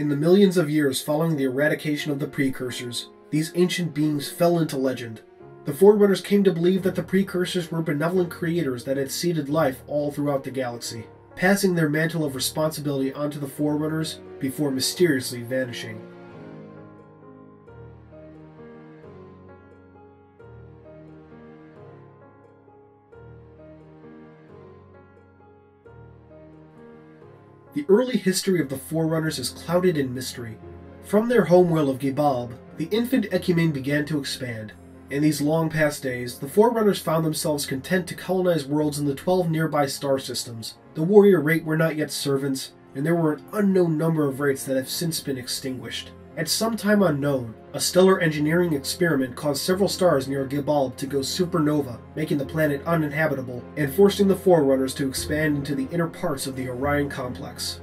In the millions of years following the eradication of the precursors, these ancient beings fell into legend. The Forerunners came to believe that the precursors were benevolent creators that had seeded life all throughout the galaxy, passing their mantle of responsibility onto the Forerunners before mysteriously vanishing. The early history of the Forerunners is clouded in mystery. From their homeworld of Gibalb, the infant Ecumene began to expand. In these long past days, the Forerunners found themselves content to colonize worlds in the 12 nearby star systems. The warrior rate were not yet servants, and there were an unknown number of rates that have since been extinguished. At some time unknown, a stellar engineering experiment caused several stars near Gibalb to go supernova, making the planet uninhabitable, and forcing the Forerunners to expand into the inner parts of the Orion complex.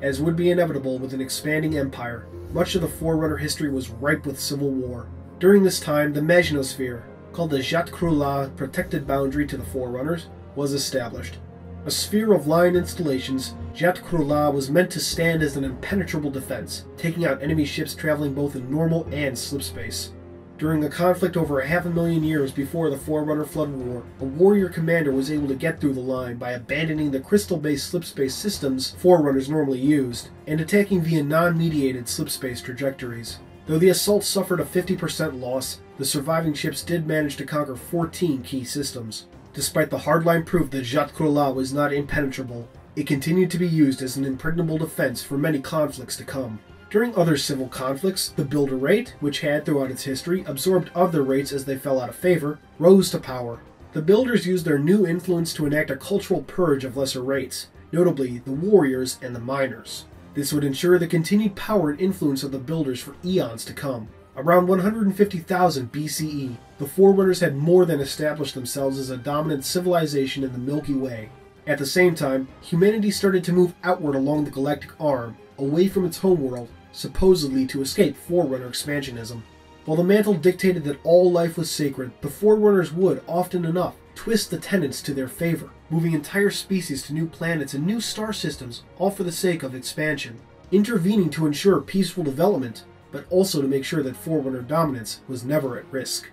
As would be inevitable with an expanding empire, much of the Forerunner history was ripe with civil war. During this time, the Maginot Sphere, called the Jat Krula protected boundary to the Forerunners, was established, a sphere of line installations, Jat Krula was meant to stand as an impenetrable defense, taking out enemy ships traveling both in normal and slip space. During a conflict over a half a million years before the Forerunner Flood War, a warrior commander was able to get through the line by abandoning the crystal-based slipspace systems Forerunners normally used, and attacking via non-mediated slipspace trajectories. Though the assault suffered a 50% loss, the surviving ships did manage to conquer 14 key systems. Despite the hardline proof that Jat Krula was not impenetrable, it continued to be used as an impregnable defense for many conflicts to come. During other civil conflicts, the Builder rate, which had throughout its history absorbed other rates as they fell out of favor, rose to power. The Builders used their new influence to enact a cultural purge of lesser rates, notably the warriors and the miners. This would ensure the continued power and influence of the Builders for eons to come. Around 150,000 BCE, the Forerunners had more than established themselves as a dominant civilization in the Milky Way. At the same time, humanity started to move outward along the galactic arm, away from its homeworld, supposedly to escape Forerunner expansionism. While the mantle dictated that all life was sacred, the Forerunners would, often enough, twist the tenets to their favor, moving entire species to new planets and new star systems, all for the sake of expansion. Intervening to ensure peaceful development, but also to make sure that Forerunner dominance was never at risk.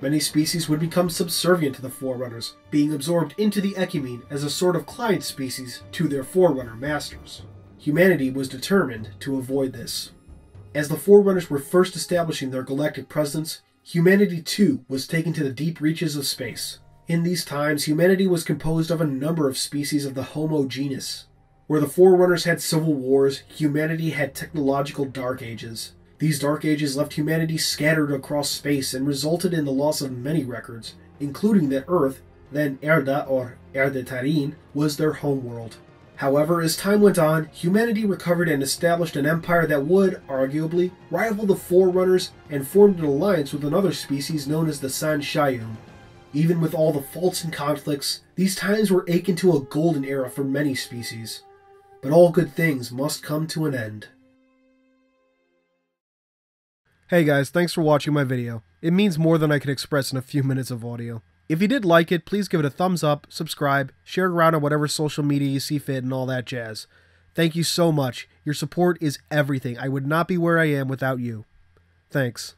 Many species would become subservient to the Forerunners, being absorbed into the Ecumene as a sort of client species to their Forerunner masters. Humanity was determined to avoid this. As the Forerunners were first establishing their galactic presence, humanity too was taken to the deep reaches of space. In these times, humanity was composed of a number of species of the Homo genus. Where the Forerunners had civil wars, humanity had technological dark ages. These dark ages left humanity scattered across space and resulted in the loss of many records, including that Earth, then Erda or Erde Tyrene, was their homeworld. However, as time went on, humanity recovered and established an empire that would, arguably, rival the Forerunners and formed an alliance with another species known as the San'Shyuum. Even with all the faults and conflicts, these times were akin to a golden era for many species. But all good things must come to an end. Hey guys, thanks for watching my video. It means more than I can express in a few minutes of audio. If you did like it, please give it a thumbs up, subscribe, share it around on whatever social media you see fit, and all that jazz. Thank you so much. Your support is everything. I would not be where I am without you. Thanks.